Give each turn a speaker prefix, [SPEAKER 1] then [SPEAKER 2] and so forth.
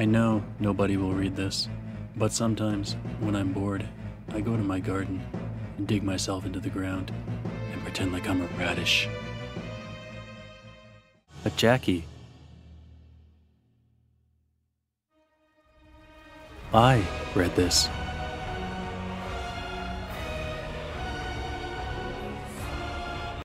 [SPEAKER 1] I know nobody will read this, but sometimes, when I'm bored, I go to my garden and dig myself into the ground and pretend like I'm a radish. But Jackie. I read this.